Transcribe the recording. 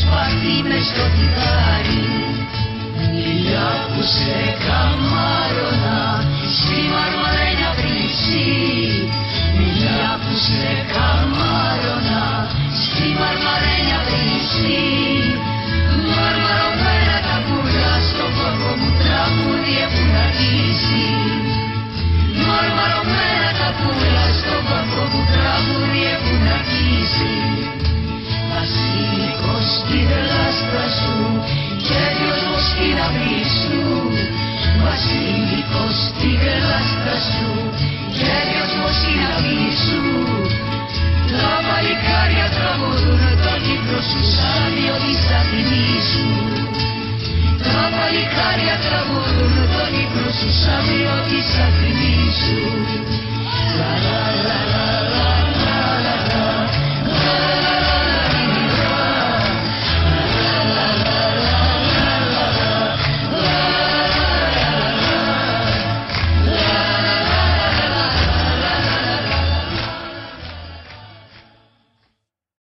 σπαθί μες στο κιθάρι, η που σε καμάρωνε. σου Γέλιος μου σκηναγή σου. Τα παλικάρια τραγουδούν τον ύπνο σου Σαν τη σταθμή σου. Τα παλικάρια τραγουδούν τον ύπνο σου Σαν τη σταθμή σου.